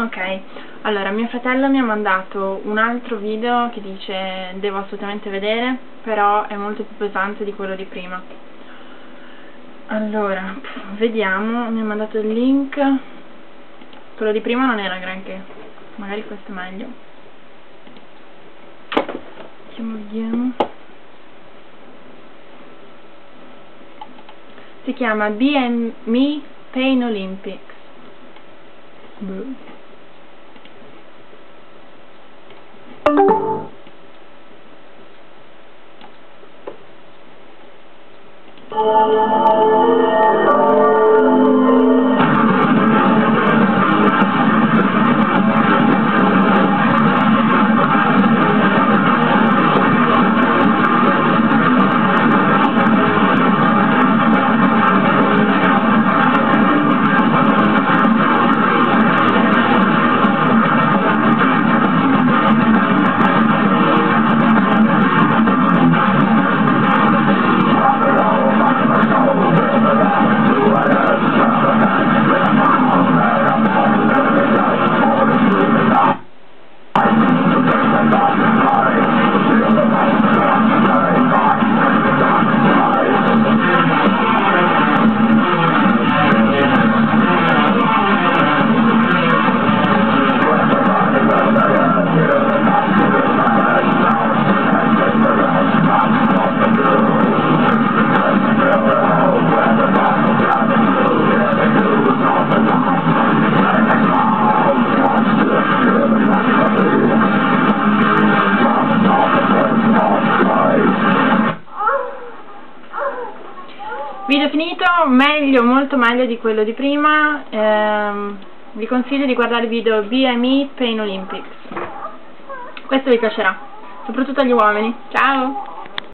Ok, allora mio fratello mi ha mandato un altro video che dice devo assolutamente vedere, però è molto più pesante di quello di prima. Allora, vediamo, mi ha mandato il link, quello di prima non era granché, magari questo è meglio. Vediamo, vediamo. Si chiama BME Pain Olympics. Boh. Oh, my God. Video finito, meglio, molto meglio di quello di prima, ehm, vi consiglio di guardare il video BME Pain Olympics, questo vi piacerà, soprattutto agli uomini, ciao!